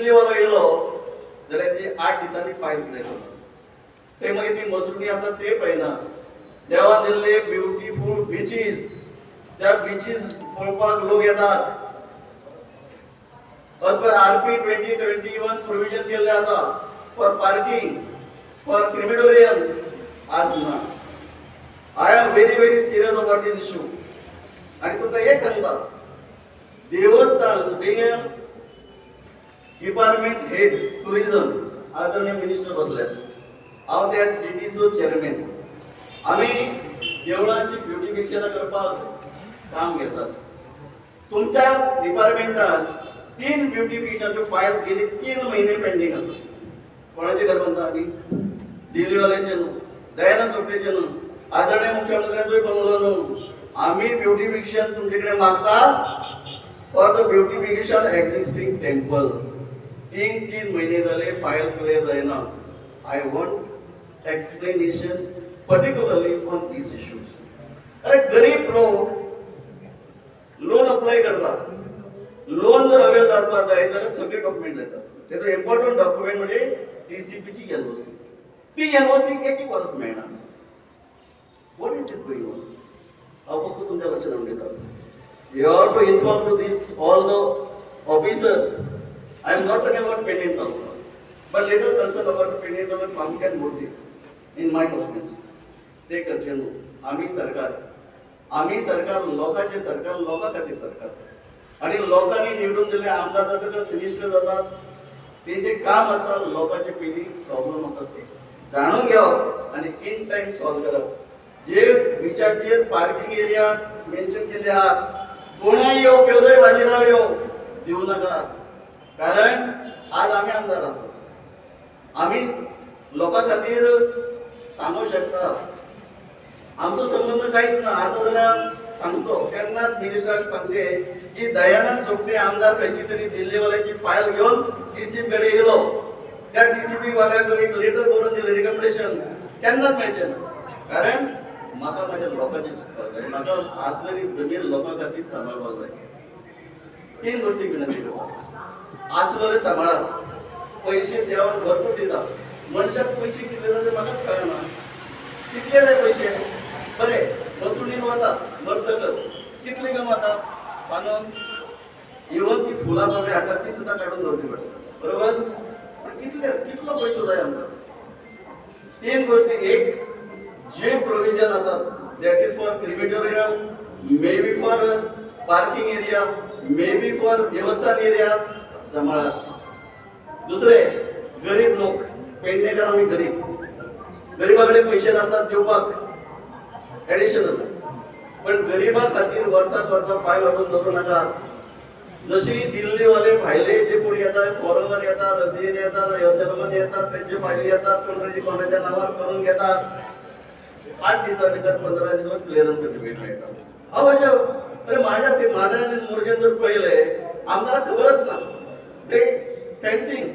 दिल्लीवालो येयलो जाल्यार ती आठ दिसांनी फायन कितें करता ते मागीर ती मसरुणी आसा ते पळयना देवान दिल्ले ब्युटिफूल बिचीस त्या बिचीस पळोवपाक लोक येतात. as per RP 2021 provision केल्ले आसा फॉर पार्कींग फॉर क्रिमिटोरियम आज ना. I am very very serious about this issue आणि तुका एक सांगता. देवस्थान being डिपार्टमेंट हेड टुरिझम आदरणीय मिनिस्टर बसल्यात. हांव त्या जीटीचो चेअरमॅन आम्ही देवळांची ब्युटिफिकेशनां करपाक काम घेतात. तुमच्या डिपार्टमेंटान तीन ब्युटिफिकेशनचे फायल गेली तीन महिने पेंडींग आसा कोणाचे घर बांदता आमी दिल्लीवाल्याचे न्हू दयानंद सोपटेचे न्हू आदरणीय मुख्यमंत्र्याचोय बंगलो न्हू आम्ही ब्युटिफिकेशन तुमचे कडेन मागता for the beautification existing temple तीन तीन महिने झाले फायल क्लिअर जायना I want explanation particularly on this issues अरे गरीब लोक लोन अप्लाय करतात. लोन जर अवेल जावपाक जाय जाल्यार सगळे डॉक्युमेंट जातात तेजो इम्पॉर्टंट डॉक्युमेंट म्हणजे टीसीपीची एनओसी ती एनओसी एक एक वर्स मेळना what is this going on हांव फक्त तुमच्या लक्षात हाडून दिता you have to inform to this all the officers I am not talking about pending taluka but little concern about pending taluka form can मूर्ती इन माय डॉक्युमेंट्स ते करचे न्हू आम्ही सरकार आम्ही सरकार लोकांचे सरकार लोकां खातीर सरकार आणि लोकांनी निवडून दिले आमदार जातकच मिनिस्टर जातात? ते जे काम असतात लोकांचे पहिली प्रॉब्लेम असतात ते. जाणून घ्यावं आणि इन टाइम सॉल्व करप जे बिचाचेर पार्किंग एरिया मेन्शन केले आहात कोणूय येऊ केदोय बाजीराव येऊ देऊ नका. कारण आज आम्ही आमदार आसात आम्ही लोकां खातीर सांगू शकता. आमचो संबंध काहीच ना असं जाल्यार सांगतो. केन्नाच मिनिस्टराक सांगचे की दयानंद सोपटे आमदार खंयची तरी दिल्लीवाल्याची फायल घेऊन डीसी कडे येयलो त्या डीसीपी वाल्याक एक लेटर बरोवन दिलें रिकमेंडेशन केन्नाच मेळचें ना कारण म्हाका म्हाज्या लोकांची चिंतपाक जाय म्हाका आसलेली जमीन लोकां खातीर सांबाळपाक जाय तीन गोष्टी विनंती करता. आसलेले सांबाळात पयशे देवान भरपूर दिता मनशाक पयशे कितले जाता ते म्हाकाच कळना. कितले जाय पयशे बरे बसुणीन वतात मरतकच कितले गमातात बांदून इवन ती फुलां बाबी हाडटात ती सुद्दां काडून दवरची पडटा बरोबर? पण कितले कितलो पयसो जाय आमकां तीन गोष्टी. एक जे प्रोविजन आसात that is for crematorium maybe for parking area maybe for देवस्थान एरिया सांबाळात दुसरे गरीब लोक. पेडणेकर आम्ही गरीब. गरीबाकडे पैसे नसतात दिवपाक ऍडिशनल पण गरिबा खातीर वर्सात वर्सा फायल हाडून दवरू नाकात जशी दिल्लीवाले भायले जे कोण येतात फॉरेनर येतात रशियन येतात जर्मन येतात त्यांचे फायली येतात कोणाची कोणाच्या नावावर करून घेतात. आठ दिवसा भितर पंधरा दिवसात क्लिअरन्स सर्टिफिकेट मेळटा हांव अरे माझ्या ते मांद्रे आनी जर पहिले आमदाराक खबरच ना ते फेन्सिंग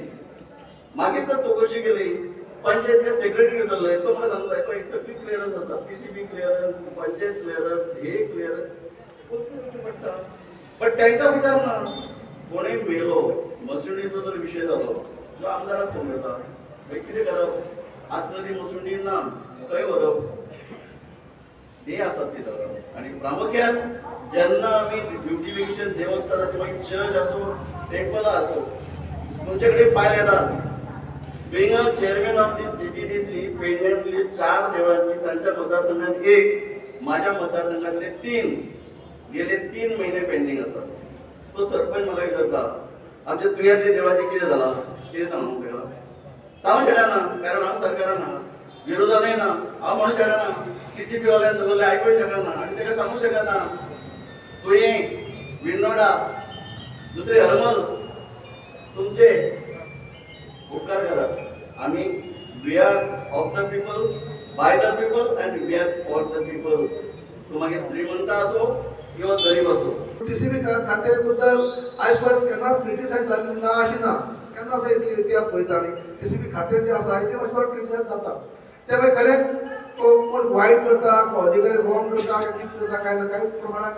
मागीर तर चौकशी केली. पंचायतच्या सेक्रेटरी जाल्ले तो म्हाका सांगताय पळय सगळी क्लिअरन्स आसा पीसीबी क्लिअरन्स पंचायत क्लिअरन्स हे क्लिअरन्स बट विचार ना कोणीय मेलो मसुंडीचो जर विशय जालो जो आमदाराक फोन करता मागीर कितें करप आसलेली मसुंडी ना खंय व्हरप हे आसात ती धरप आणि प्रामुख्यान जेन्ना आमी ब्युटिफिकेशन देवस्थानाचे मागीर चर्च असो टेम्पल असो तुमचे कडेन फायल येतात being chairman of this GTDC पेडण्यातली चार देवळांची तांच्या मतदारसंघात एक माझ्या मतदारसंघातले तीन गेले तीन महिने पेंडिंग असतात. तो सरपंच मला विचारता आमच्या तुयातले देवळाचे कितें झाला? ते सांगू तेका सांगू शकना कारण हांव सरकारान आहा विरोधानय ना हांव म्हणू शकना टीसीपी वाल्यान दवरले आयकूंक शकना आनी तेका सांगू शकना तुये विणोडा दुसरे हरमल तुमचे उपकार करा. आम्ही we are of the people by the people and we are for the people तो मागीर श्रीमंत असो किंवा गरीब असो. टीसीबी खात्याबद्दल बद्दल आयज पर्यंत केन्नाच क्रिटिसायज जाल्लें ना अशी ना केन्नाच इतले इतिहास पळयता आमी टीसीबी खातें जें आसा हेजेर मातशें बरें क्रिटिसायज जाता त्या मागीर खरें तो कोण वायट करता को अधिकारी रॉंग करता कितें करता काय ना काही प्रमाणात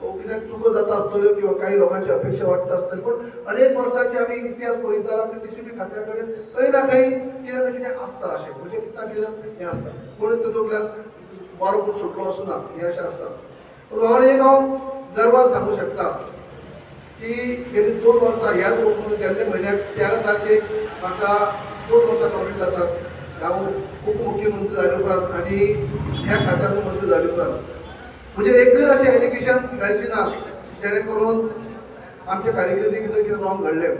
कित्याक चुको जाता आसतल्यो किंवा काही लोकांची अपेक्षा वाटत आसतली पण अनेक वर्सांचे आमी इतिहास पळयता की बी खात्या कडेन खंय ना खंय कितें ना कितें आसता अशें म्हणजे कितें ना कितें हें आसता कोणूच तातूंतल्यान बरो कोण सुटलो असो ना हें अशें आसता पूण भावना एक हांव गर्वान सांगू शकता की गेली दोन वर्सां ह्याच गेल्ले म्हयन्याक तेरा तारखेक म्हाका दोन वर्सां कंप्लीट जातात. हांव उपमुख्यमंत्री जाले उपरांत आनी ह्या खात्याचो मंत्री जाले उपरांत. म्हणजे एकूय अशें एलिगेशन मेळचें ना जेणे करून आमच्या कारकिर्दीक कितें कितें रॉंग घडलें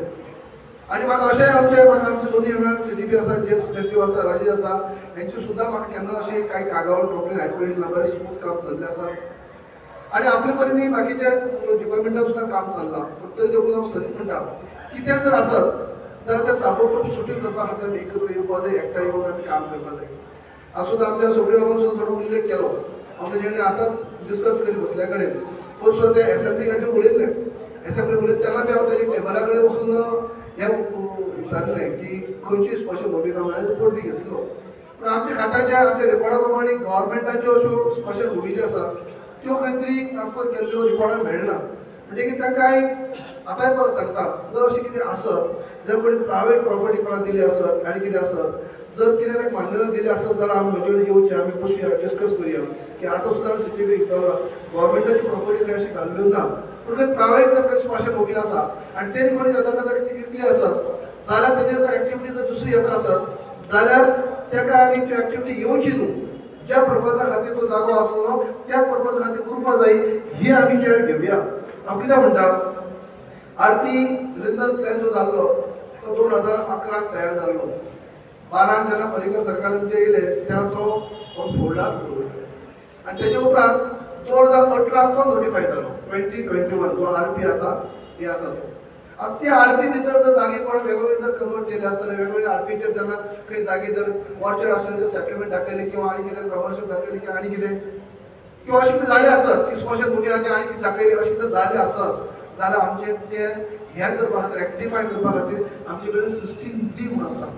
आनी म्हाका अशें आमचे म्हाका आमचे दोनी हांगा सी डी पी आसा जेम्स मॅथ्यू आसा राजेश आसा हेंची सुद्दां म्हाका केन्ना अशी कांय कागावळ कंप्लेन आयकूं येयली ना बरें स्मूथ काम चल्लें आसा आनी आपले परीन बाकीच्या डिपार्टमेंटान सुद्दां काम चल्लां. पूण तरी देखून हांव सदी म्हणटा कितें जर आसत जाल्यार ते ताबडतोब सुटी करपा खातीर आमी एकत्र येवपा जाय एकठांय येवन आमी काम करपा जाय. हांव सुद्दां आमच्या सगळ्या बाबान सुद्दां थोडो उल्लेख केलो. हांव तेजें म्हणजे आतांच डिस्कस करी बसल्या कडेन पण सुद्दां ते एसेंब्लीकाचेर उलयल्लें एसेंब्ली उलयता तेन्ना बी हांव तेजे टेबला कडेन बसून हें विचारलें की खंयची स्पश्ट भुमिका हांवें रिपोर्ट बी घेतलो हो. पूण आमच्या खात्याच्या आमच्या रिपोर्टा प्रमाणे गव्हर्मेंटाच्यो अश्यो स्पेशल भुमी ज्यो आसा त्यो खंय तरी ट्रान्सफर केल्ल्यो रिपोर्टां मेळना म्हणजे की तांकां एक आतांय परत सांगता जर अशें कितें आसत जर कोणी प्रायवेट प्रॉपर्टी कोणाक दिली आसत आनी कितें आसत जर कितें मान्यता दिली आसत जाल्यार आमी म्हजे कडेन येवचें आमी बसुया डिस्कस करुया. की आतां सुद्दां आमी सिटी जाला गव्हर्मेंटाची प्रॉपर्टी खंय अशी घाल्ल्यो ना पूण खंय प्रायवेट जर कशी स्पेशल भुमी आसा आनी तेणी कोणी जाता जाता विकली आसात जाल्यार तेजेर जर एक्टिविटी जर दुसरी येता आसात जाल्यार तेका आमी त्यो एक्टिविटी येवची न्हू. ज्या पर्पजा खातीर तो जागो आसलो त्या पर्पजा खातीर उरपा जाय ही आमी केअर घेवया हांव कितें म्हणटा आर पी रिजनल प्लॅन जो जाल्लो तो दोन हजार अकराक तयार जाल्लो बारांक जेन्ना पर्रीकर सरकारान जे म्हणजे येयले तेन्ना तो हो फोल्डार दवरलो आनी तेच्या उपरांत दोन हजार अठराक तो नोटिफाय जालो ट्वेंटी ट्वेंटी वन जो आर पी आतां हे आसा तो आता ते आर पी भितर जर जागे कोण वेगवेगळे जर कन्वर्ट केले आसतले वेगवेगळे आर पीचे जेन्ना खंय जागे जर ऑर्चर्ड आसले जर सेटलमेंट दाखयले किंवा आनी कितें कमर्शियल दाखयले किंवा आनी कितें किंवा अशें कितें जालें आसत की स्पेशल भुमी आनी कितें दाखयली अशें कितें जालें आसत जाल्यार आमचें तें हें करपा खातीर रेक्टिफाय करपा खातीर आमचे कडेन सिस्टीम बी म्हूण आसा